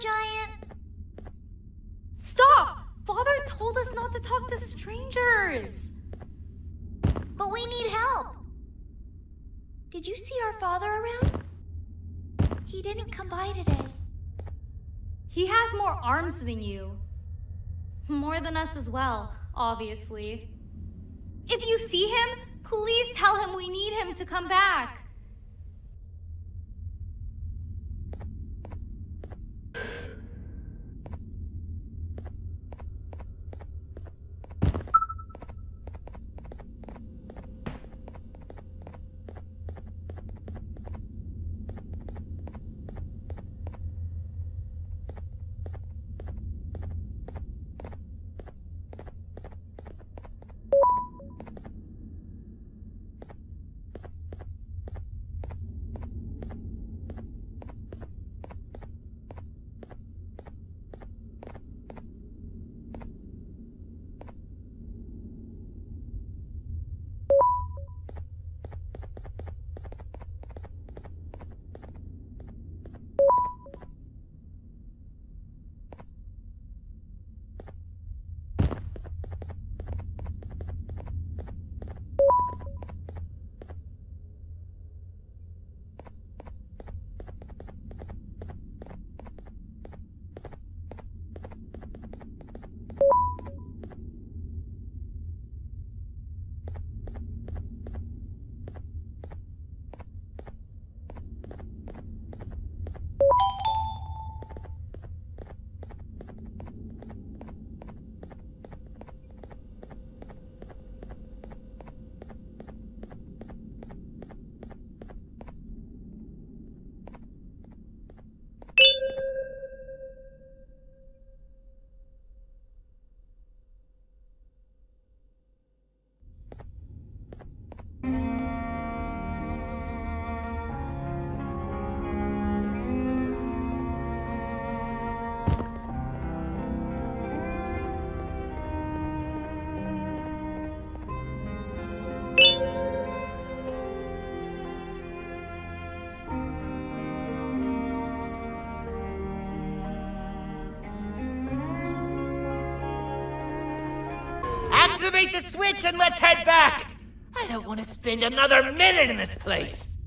Giant. Stop! Father told us not to talk to strangers. But we need help. Did you see our father around? He didn't come by today. He has more arms than you. More than us as well, obviously. If you see him, please tell him we need him to come back. Activate the switch and let's head back! I don't want to spend another minute in this place!